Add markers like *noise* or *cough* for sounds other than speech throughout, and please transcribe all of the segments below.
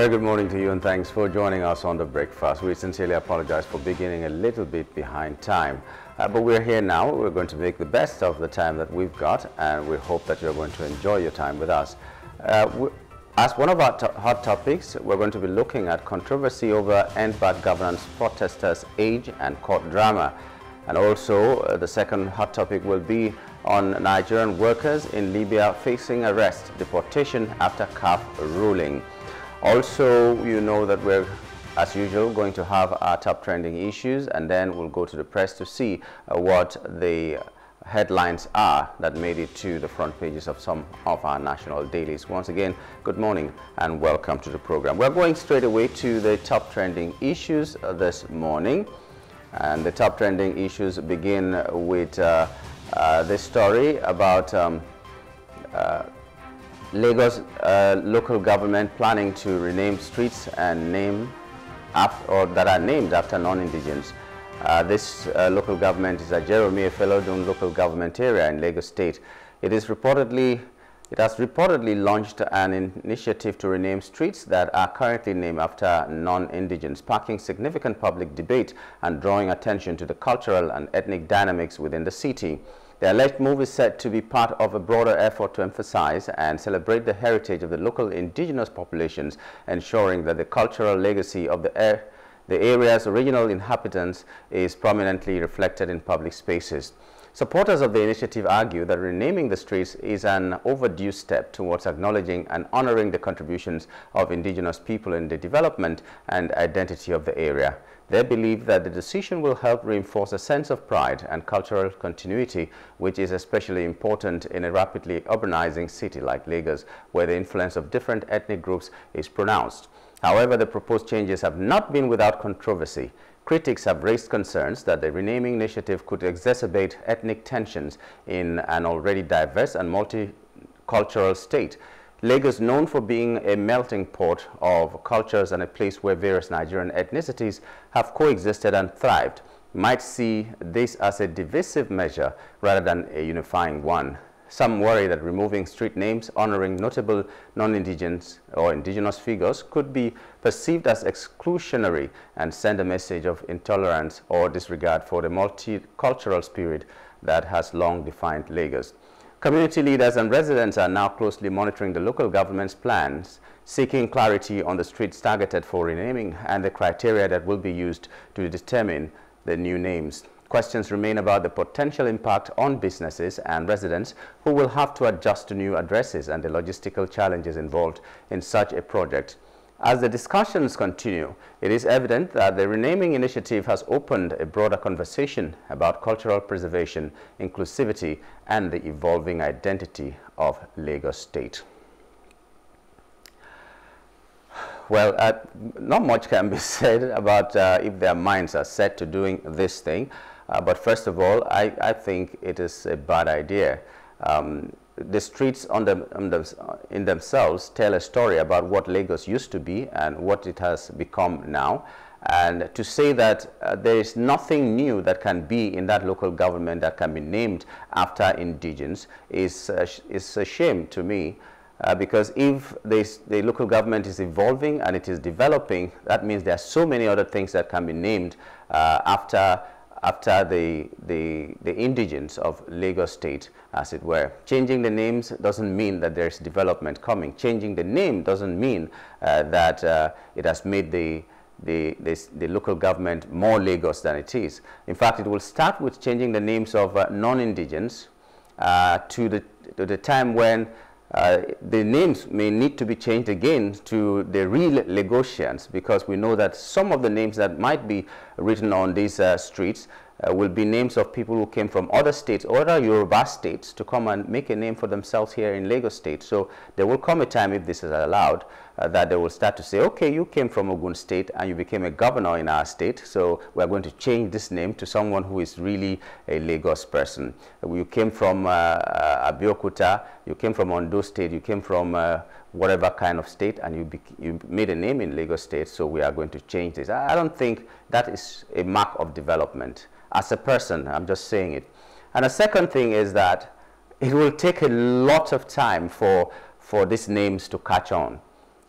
Very good morning to you and thanks for joining us on the breakfast. We sincerely apologize for beginning a little bit behind time. Uh, but we're here now. We're going to make the best of the time that we've got and we hope that you're going to enjoy your time with us. Uh, as one of our to hot topics, we're going to be looking at controversy over NBAC governance protesters' age and court drama. And also, uh, the second hot topic will be on Nigerian workers in Libya facing arrest, deportation after CAF ruling. Also, you know that we're, as usual, going to have our top trending issues and then we'll go to the press to see uh, what the headlines are that made it to the front pages of some of our national dailies. Once again, good morning and welcome to the program. We're going straight away to the top trending issues uh, this morning. And the top trending issues begin with uh, uh, this story about um, uh, Lagos uh, local government planning to rename streets and name or that are named after non-indigenes. Uh, this uh, local government is Ajeromi-Ifelodun local government area in Lagos State. It is reportedly it has reportedly launched an initiative to rename streets that are currently named after non-indigenes, sparking significant public debate and drawing attention to the cultural and ethnic dynamics within the city. The alleged move is said to be part of a broader effort to emphasize and celebrate the heritage of the local indigenous populations, ensuring that the cultural legacy of the, air, the area's original inhabitants is prominently reflected in public spaces. Supporters of the initiative argue that renaming the streets is an overdue step towards acknowledging and honoring the contributions of indigenous people in the development and identity of the area. They believe that the decision will help reinforce a sense of pride and cultural continuity, which is especially important in a rapidly urbanizing city like Lagos, where the influence of different ethnic groups is pronounced. However, the proposed changes have not been without controversy. Critics have raised concerns that the renaming initiative could exacerbate ethnic tensions in an already diverse and multicultural state, Lagos, known for being a melting pot of cultures and a place where various Nigerian ethnicities have coexisted and thrived, might see this as a divisive measure rather than a unifying one. Some worry that removing street names honoring notable non-indigenous or indigenous figures could be perceived as exclusionary and send a message of intolerance or disregard for the multicultural spirit that has long defined Lagos. Community leaders and residents are now closely monitoring the local government's plans, seeking clarity on the streets targeted for renaming and the criteria that will be used to determine the new names. Questions remain about the potential impact on businesses and residents who will have to adjust to new addresses and the logistical challenges involved in such a project. As the discussions continue, it is evident that the renaming initiative has opened a broader conversation about cultural preservation, inclusivity, and the evolving identity of Lagos State. Well, uh, not much can be *laughs* said about uh, if their minds are set to doing this thing. Uh, but first of all, I, I, think it is a bad idea. Um, the streets on them, on them, in themselves tell a story about what Lagos used to be and what it has become now. And to say that uh, there is nothing new that can be in that local government that can be named after indigents is, uh, is a shame to me. Uh, because if the local government is evolving and it is developing, that means there are so many other things that can be named uh, after after the, the, the indigents of Lagos State, as it were. Changing the names doesn't mean that there's development coming. Changing the name doesn't mean uh, that uh, it has made the, the, the, the, local government more Lagos than it is. In fact, it will start with changing the names of uh, non-indigents uh, to, the, to the time when uh, the names may need to be changed again to the real Lagosians because we know that some of the names that might be written on these uh, streets uh, will be names of people who came from other states or other Yoruba states to come and make a name for themselves here in Lagos State. So there will come a time, if this is allowed, uh, that they will start to say, okay, you came from Ogun State and you became a governor in our state, so we're going to change this name to someone who is really a Lagos person. You came from uh, uh Abeokuta, you came from Ondo State, you came from uh, whatever kind of state and you, you made a name in Lagos State, so we are going to change this. I, I don't think that is a mark of development as a person. I'm just saying it. And the second thing is that it will take a lot of time for, for these names to catch on.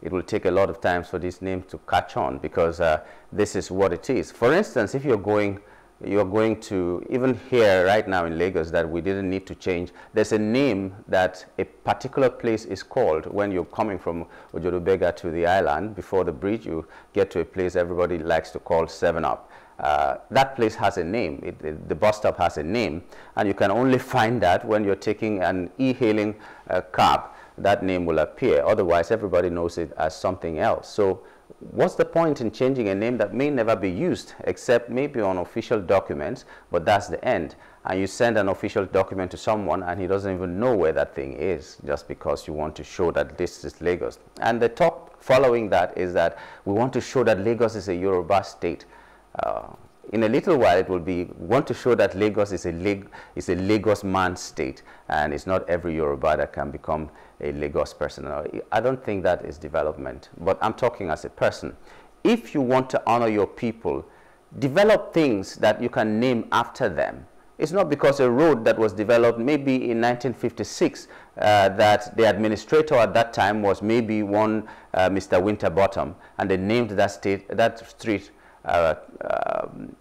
It will take a lot of time for this name to catch on because uh, this is what it is. For instance, if you're going you're going to, even here right now in Lagos that we didn't need to change, there's a name that a particular place is called when you're coming from Ojodu Berger to the island. Before the bridge, you get to a place everybody likes to call 7-Up. Uh, that place has a name. It, it, the bus stop has a name, and you can only *laughs* find that when you're taking an e-hailing uh, cab that name will appear. Otherwise, everybody knows it as something else. So what's the point in changing a name that may never be used except maybe on official documents, but that's the end. And you send an official document to someone and he doesn't even know where that thing is just because you want to show that this is Lagos. And the talk following that is that we want to show that Lagos is a Yoruba state. Uh, in a little while it will be want to show that Lagos is a, is a Lagos man state and it's not every Yoruba that can become a Lagos person. I don't think that is development, but I'm talking as a person. If you want to honor your people, develop things that you can name after them. It's not because a road that was developed maybe in 1956 uh, that the administrator at that time was maybe one uh, Mr. Winterbottom and they named that, state, that street uh, um,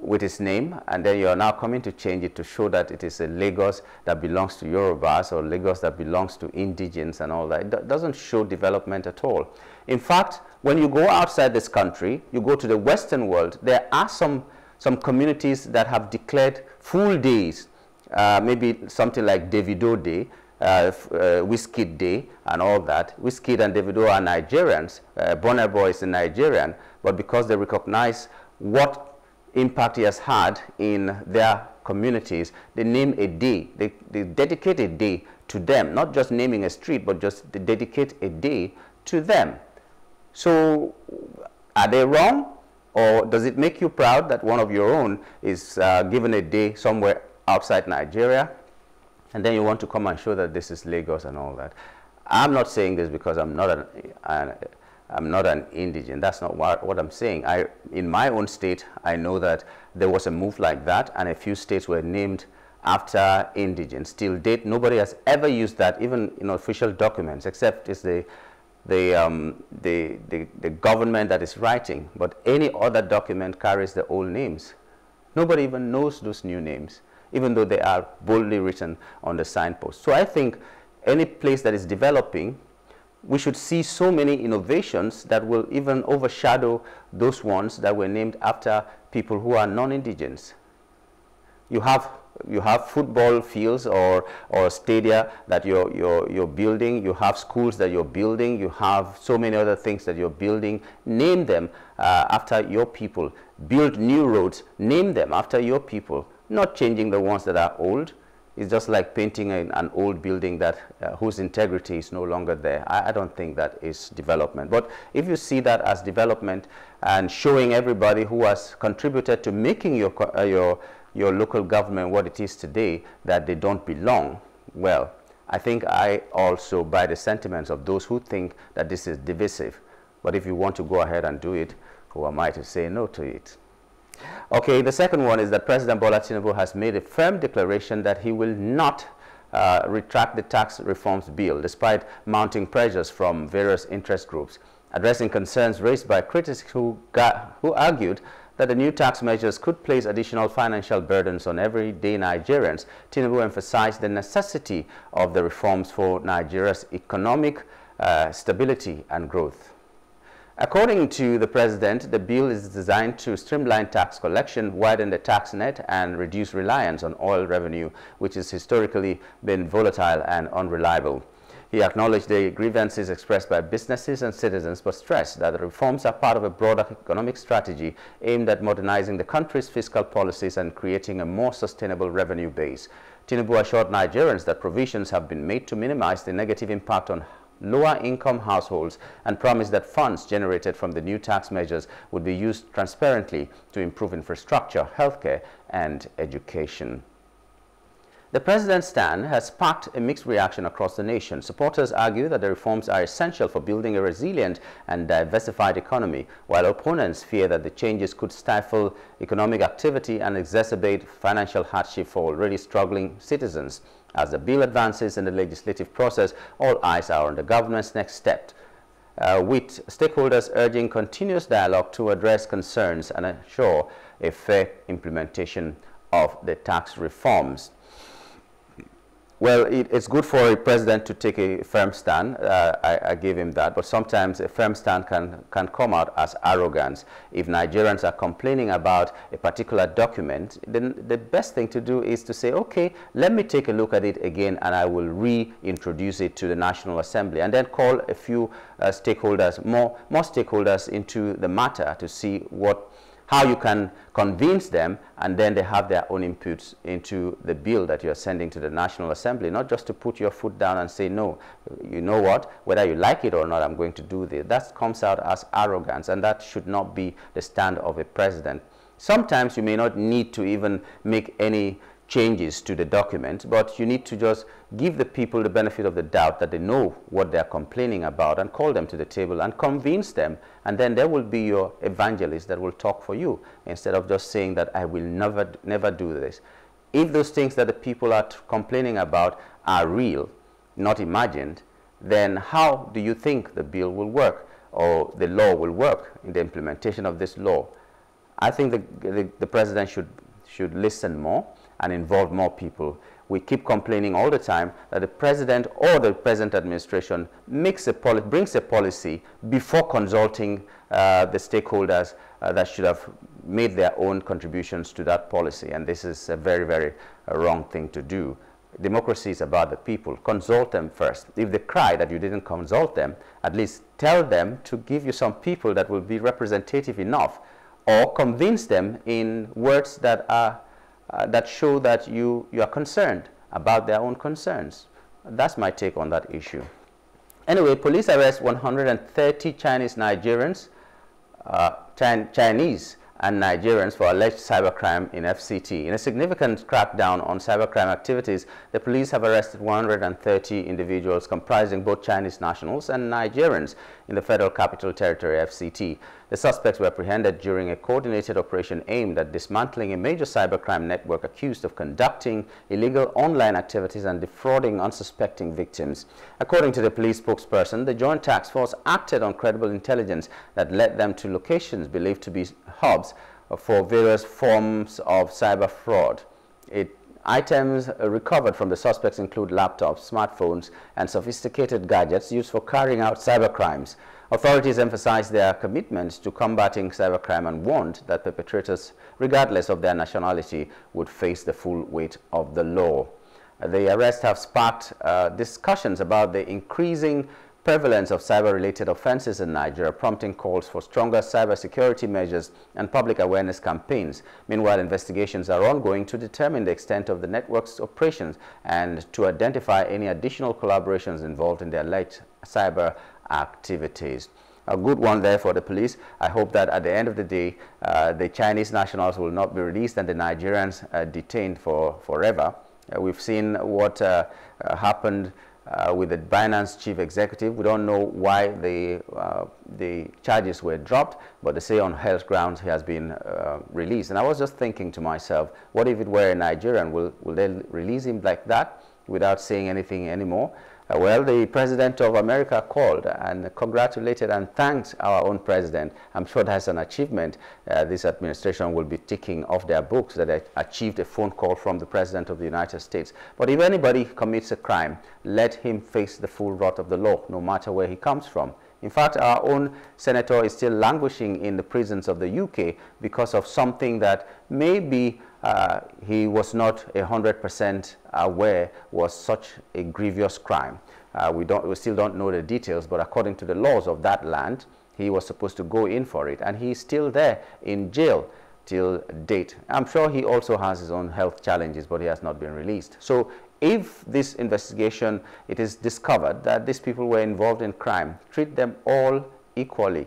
with its name and then you are now coming to change it to show that it is a Lagos that belongs to Yorubas or Lagos that belongs to indigenes and all that. It doesn't show development at all. In fact, when you go outside this country, you go to the Western world, there are some, some communities that have declared full days, uh, maybe something like Davido Day, uh, uh, Wizkid Day and all that. Wizkid and Davido are Nigerians. Uh, Burna Boy is a Nigerian, but because they recognize what impact he has had in their communities, they name a day, they, they dedicate a day to them, not just naming a street, but just dedicate a day to them. So are they wrong? Or does it make you proud that one of your own is uh, given a day somewhere outside Nigeria? And then you want to come and show that this is Lagos and all that. I'm not saying this because I'm not an, an I'm not an indigent. That's not what, what I'm saying. I, in my own state, I know that there was a move like that, and a few states were named after indigents. Still date, nobody has ever used that, even in official documents, except it's the, the, um, the, the, the government that is writing. But any other document carries the old names. Nobody even knows those new names, even though they are boldly written on the signpost. So I think any place that is developing we should see so many innovations that will even overshadow those ones that were named after people who are non-indigenous. You have you have football fields or, or stadia that you're, you're, you're building, you have schools that you're building, you have so many other things that you're building. Name them uh, after your people. Build new roads, name them after your people, not changing the ones that are old. It's just like painting an, an old building that uh, whose integrity is no longer there. I, I, don't think that is development. But if you see that as development and showing everybody who has contributed to making your, uh, your, your local government what it is today that they don't belong, well, I think I also buy the sentiments of those who think that this is divisive. But if you want to go ahead and do it, who am I to say no to it? Okay, the second one is that President Bola Tinubu has made a firm declaration that he will not uh, retract the tax reforms bill despite mounting pressures from various interest groups, addressing concerns raised by critics who, got, who argued that the new tax measures could place additional financial burdens on everyday Nigerians. Tinubu emphasized the necessity of the reforms for Nigeria's economic uh, stability and growth. According to the President, the bill is designed to streamline tax collection, widen the tax net, and reduce reliance on oil revenue, which has historically been volatile and unreliable. He acknowledged the grievances expressed by businesses and citizens, but stressed that the reforms are part of a broader economic strategy aimed at modernizing the country's fiscal policies and creating a more sustainable revenue base. Tinubu assured Nigerians that provisions have been made to minimize the negative impact on lower income households and promised that funds generated from the new tax measures would be used transparently to improve infrastructure, healthcare and education. The president's stand has sparked a mixed reaction across the nation. Supporters argue that the reforms are essential for building a resilient and diversified economy, while opponents fear that the changes could stifle economic activity and exacerbate financial hardship for already struggling citizens. As the bill advances in the legislative process, all eyes are on the government's next step uh, with stakeholders urging continuous dialogue to address concerns and ensure a fair implementation of the tax reforms. Well, it, it's good for a president to take a firm stand. Uh, I, I, give him that. But sometimes a firm stand can, can come out as arrogance. If Nigerians are complaining about a particular document, then the best thing to do is to say, okay, let me take a look at it again and I will reintroduce it to the National Assembly and then call a few uh, stakeholders, more, more stakeholders into the matter to see what how you can convince them and then they have their own inputs into the bill that you're sending to the National Assembly, not just to put your foot down and say, no, you know what, whether you like it or not, I'm going to do this. That comes out as arrogance and that should not be the stand of a president. Sometimes you may not need to even make any changes to the document, but you need to just give the people the benefit of the doubt that they know what they're complaining about and call them to the table and convince them. And then there will be your evangelist that will talk for you instead of just saying that I will never, never do this. If those things that the people are complaining about are real, not imagined, then how do you think the bill will work or the law will work in the implementation of this law? I think the, the, the president should, should listen more and involve more people. We keep complaining all the time that the president or the present administration makes a brings a policy before consulting uh, the stakeholders uh, that should have made their own contributions to that policy. And this is a very, very uh, wrong thing to do. Democracy is about the people. Consult them first. If they cry that you didn't consult them, at least tell them to give you some people that will be representative enough or convince them in words that are uh, that show that you, you are concerned about their own concerns. That's my take on that issue. Anyway, police arrest 130 Chinese Nigerians, uh, Chinese and Nigerians for alleged cybercrime in FCT. In a significant crackdown on cybercrime activities, the police have arrested 130 individuals comprising both Chinese nationals and Nigerians in the Federal Capital Territory FCT. The suspects were apprehended during a coordinated operation aimed at dismantling a major cybercrime network accused of conducting illegal online activities and defrauding unsuspecting victims. According to the police spokesperson, the Joint Task Force acted on credible intelligence that led them to locations believed to be hubs for various forms of cyber fraud. It Items recovered from the suspects include laptops, smartphones, and sophisticated gadgets used for carrying out cybercrimes. Authorities emphasize their commitment to combating cybercrime and warned that perpetrators, regardless of their nationality, would face the full weight of the law. The arrests have sparked uh, discussions about the increasing prevalence of cyber-related offenses in Nigeria, prompting calls for stronger cybersecurity measures and public awareness campaigns. Meanwhile, investigations are ongoing to determine the extent of the network's operations and to identify any additional collaborations involved in their alleged cyber activities. A good one there for the police. I hope that at the end of the day, uh, the Chinese nationals will not be released and the Nigerians uh, detained for forever. Uh, we've seen what uh, uh, happened uh, with the Binance chief executive. We don't know why the, uh, the charges were dropped, but they say on health grounds he has been uh, released. And I was just thinking to myself, what if it were a Nigerian? Will, will they release him like that without saying anything anymore? Uh, well, the president of America called and congratulated and thanked our own president. I'm sure that's an achievement. Uh, this administration will be ticking off their books that they achieved a phone call from the president of the United States. But if anybody commits a crime, let him face the full wrath of the law, no matter where he comes from. In fact, our own senator is still languishing in the prisons of the UK because of something that maybe uh, he was not 100% aware was such a grievous crime. Uh, we, don't, we still don't know the details, but according to the laws of that land, he was supposed to go in for it, and he's still there in jail till date. I'm sure he also has his own health challenges, but he has not been released. So if this investigation, it is discovered that these people were involved in crime, treat them all equally,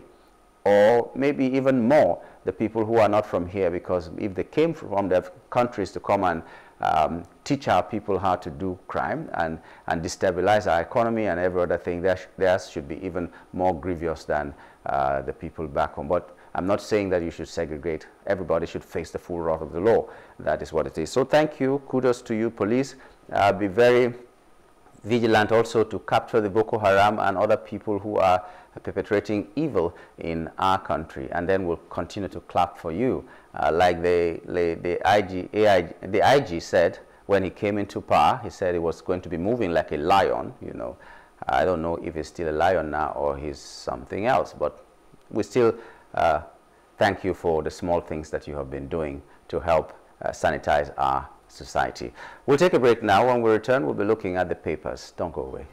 or maybe even more the people who are not from here because if they came from their countries to come and um, teach our people how to do crime and, and destabilize our economy and every other thing, theirs, should be even more grievous than uh, the people back home. But I'm not saying that you should segregate. Everybody should face the full wrath of the law. That is what it is. So thank you. Kudos to you, police. Uh, be very vigilant also to capture the Boko Haram and other people who are perpetrating evil in our country. And then we'll continue to clap for you. Uh, like the, the, the, IG, the IG said when he came into power, he said he was going to be moving like a lion, you know. I don't know if he's still a lion now or he's something else, but we still uh, thank you for the small things that you have been doing to help uh, sanitize our society. We'll take a break now. When we return, we'll be looking at the papers. Don't go away.